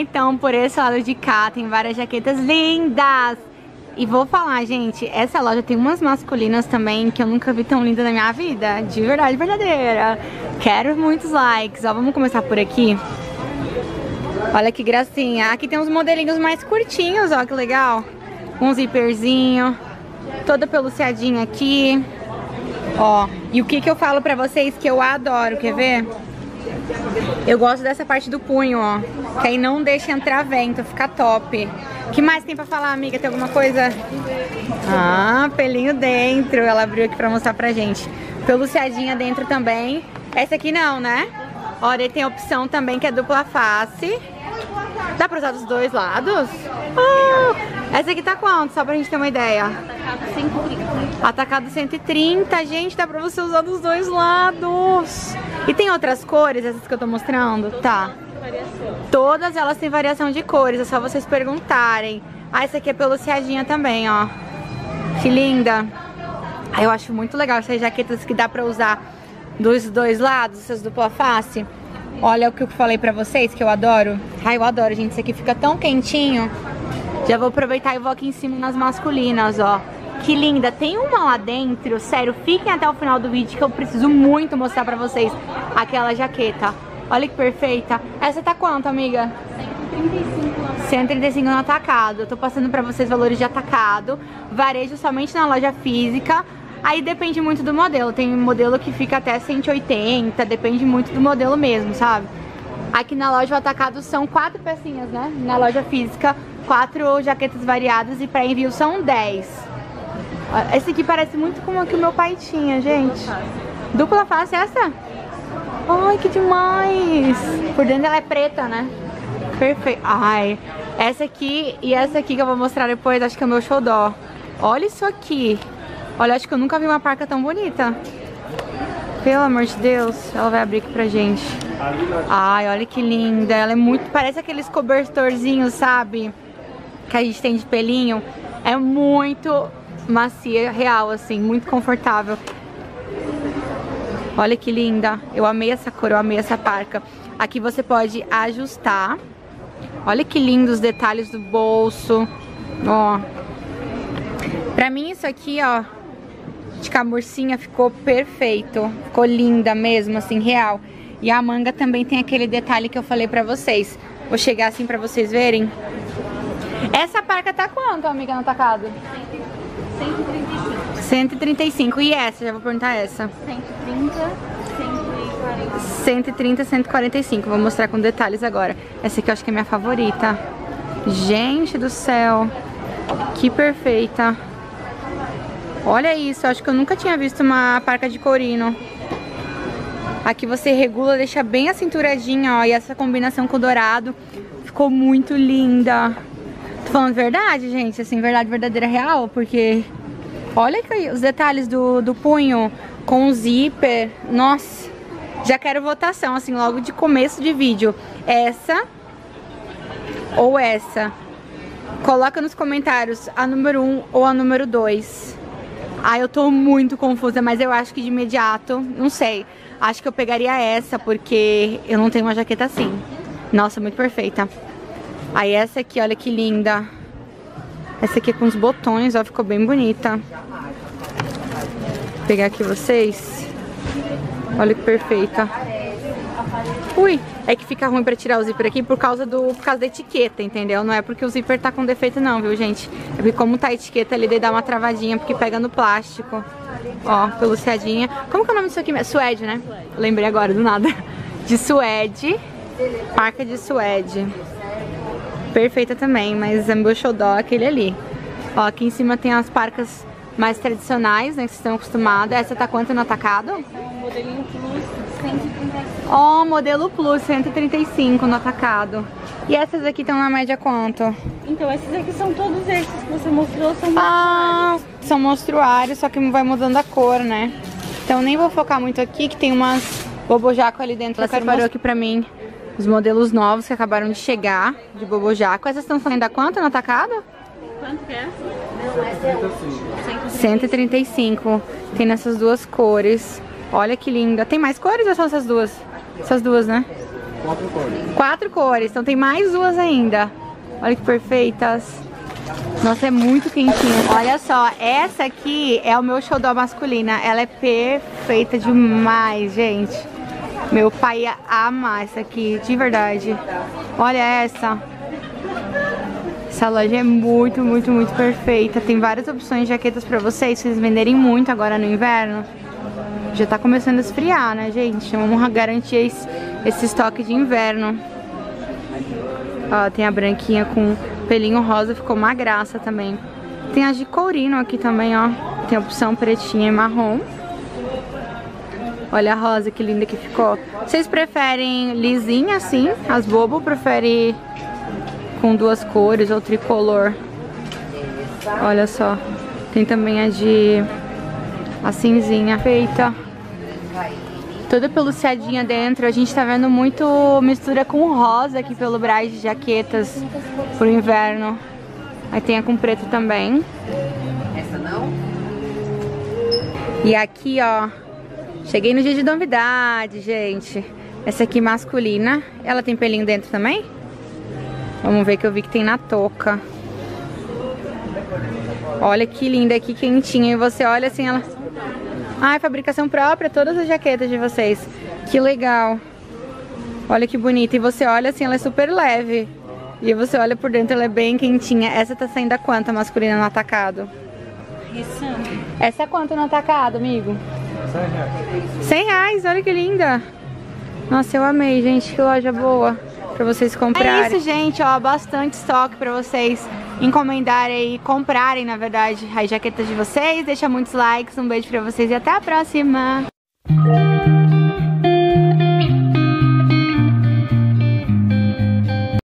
Então, por esse lado de cá, tem várias jaquetas lindas. E vou falar, gente, essa loja tem umas masculinas também que eu nunca vi tão linda na minha vida. De verdade, verdadeira. Quero muitos likes. Ó, vamos começar por aqui. Olha que gracinha. Aqui tem uns modelinhos mais curtinhos, ó, que legal. Um zíperzinho. Toda peluciadinha aqui. Ó, e o que que eu falo pra vocês que eu adoro, quer ver? Eu gosto dessa parte do punho, ó. Que aí não deixa entrar vento, fica top. O que mais tem pra falar, amiga? Tem alguma coisa? Ah, pelinho dentro. Ela abriu aqui pra mostrar pra gente. Peluciadinha dentro também. Essa aqui não, né? Olha, tem a opção também que é dupla face. Dá pra usar dos dois lados? Oh, essa aqui tá quanto? Só pra gente ter uma ideia. Atacado 130. Atacado 130, gente, dá pra você usar dos dois lados. E tem outras cores, essas que eu tô mostrando? Tá. Todas elas têm variação de cores, é só vocês perguntarem. Ah, essa aqui é peluciadinha também, ó. Que linda. Ah, eu acho muito legal essas jaquetas que dá pra usar dos dois lados, essas dupla face. Olha o que eu falei pra vocês, que eu adoro. Ai, eu adoro, gente. Isso aqui fica tão quentinho. Já vou aproveitar e vou aqui em cima nas masculinas, ó. Que linda. Tem uma lá dentro, sério, fiquem até o final do vídeo que eu preciso muito mostrar pra vocês aquela jaqueta. Olha que perfeita. Essa tá quanto, amiga? 135 lá. 135 no atacado. Eu tô passando pra vocês valores de atacado. Varejo somente na loja física. Aí depende muito do modelo. Tem modelo que fica até 180, depende muito do modelo mesmo, sabe? Aqui na loja o atacado são quatro pecinhas, né? Na loja física, quatro jaquetas variadas e para envio são 10. Esse aqui parece muito com a que o meu pai tinha, gente. Dupla face essa? Ai, que demais! Por dentro ela é preta, né? Perfeito. Ai, essa aqui e essa aqui que eu vou mostrar depois, acho que é o meu xodó. Olha isso aqui. Olha, acho que eu nunca vi uma parca tão bonita. Pelo amor de Deus, ela vai abrir aqui pra gente. Ai, olha que linda. Ela é muito... Parece aqueles cobertorzinhos, sabe? Que a gente tem de pelinho. É muito macia, real, assim. Muito confortável. Olha que linda. Eu amei essa cor, eu amei essa parca. Aqui você pode ajustar. Olha que lindo os detalhes do bolso. Ó. Pra mim isso aqui, ó, de camurcinha ficou perfeito. Ficou linda mesmo, assim, real. E a manga também tem aquele detalhe que eu falei pra vocês. Vou chegar assim pra vocês verem. Essa parca tá quanto, amiga, no atacado? 135. 135. E essa? Já vou perguntar essa. 130, 140. 130, 145. Vou mostrar com detalhes agora. Essa aqui eu acho que é minha favorita. Gente do céu. Que perfeita. Olha isso, acho que eu nunca tinha visto uma parca de corino. Aqui você regula, deixa bem a cinturadinha, ó. E essa combinação com o dourado ficou muito linda. Tô falando verdade, gente, assim, verdade verdadeira real, porque... Olha os detalhes do, do punho com o zíper. Nossa, já quero votação, assim, logo de começo de vídeo. Essa ou essa? Coloca nos comentários a número 1 um ou a número 2. Ah, eu tô muito confusa, mas eu acho que de imediato, não sei. Acho que eu pegaria essa, porque eu não tenho uma jaqueta assim. Nossa, muito perfeita. Aí essa aqui, olha que linda. Essa aqui é com os botões, ó, ficou bem bonita. Vou pegar aqui vocês. Olha que perfeita. Ui, é que fica ruim pra tirar o zíper aqui por causa, do, por causa da etiqueta, entendeu? Não é porque o zíper tá com defeito não, viu, gente? É porque como tá a etiqueta ali, daí dá uma travadinha porque pega no plástico. Ó, peluciadinha. Como que é o nome disso aqui? Suede, né? Lembrei agora, do nada. De suede. Parca de suede. Perfeita também, mas é meu xodó aquele ali. Ó, aqui em cima tem as parcas mais tradicionais, né, que vocês estão acostumados. Essa tá quanto no atacado? Um modelinho plus, 135. Ó, oh, modelo Plus, 135 no atacado. E essas aqui estão na média quanto? Então, esses aqui são todos esses que você mostrou, são Ah, são monstruários, só que vai mudando a cor, né? Então nem vou focar muito aqui, que tem umas bobojaco ali dentro. Ela separou aqui pra mim os modelos novos que acabaram de chegar, de bobojaco. Essas estão saindo a quanto no atacado? Quanto que é? 135. Tem nessas duas cores. Olha que linda. Tem mais cores ou são essas duas? Essas duas, né? Quatro cores. Quatro cores, então tem mais duas ainda. Olha que perfeitas. Nossa, é muito quentinha. Olha só, essa aqui é o meu xodó masculina. Ela é perfeita demais, gente. Meu pai ia amar essa aqui, de verdade. Olha essa. Essa loja é muito, muito, muito perfeita. Tem várias opções de jaquetas pra vocês, vocês venderem muito agora no inverno. Já tá começando a esfriar, né, gente? Vamos garantir esse, esse estoque de inverno. Ó, tem a branquinha com pelinho rosa, ficou uma graça também. Tem as de courino aqui também, ó. Tem a opção pretinha e marrom. Olha a rosa, que linda que ficou. Vocês preferem lisinha assim? As bobo prefere com duas cores ou tricolor? Olha só. Tem também a de... A cinzinha feita. Toda peluciadinha dentro. A gente tá vendo muito mistura com rosa aqui pelo Braz de jaquetas pro inverno. Aí tem a com preto também. Essa não? E aqui, ó, cheguei no dia de novidade, gente. Essa aqui masculina, ela tem pelinho dentro também? Vamos ver que eu vi que tem na touca. Olha que linda, que quentinha. E você olha assim, ela... Ah, é fabricação própria, todas as jaquetas de vocês. Que legal. Olha que bonita. E você olha assim, ela é super leve. E você olha por dentro, ela é bem quentinha. Essa tá saindo a quanto, a masculina no atacado? Essa é quanto no atacado, amigo? 100 reais. 100 reais, olha que linda. Nossa, eu amei, gente. Que loja boa pra vocês comprarem. É isso, gente, ó. Bastante estoque pra vocês encomendarem e comprarem, na verdade, as jaquetas de vocês. Deixa muitos likes, um beijo pra vocês e até a próxima.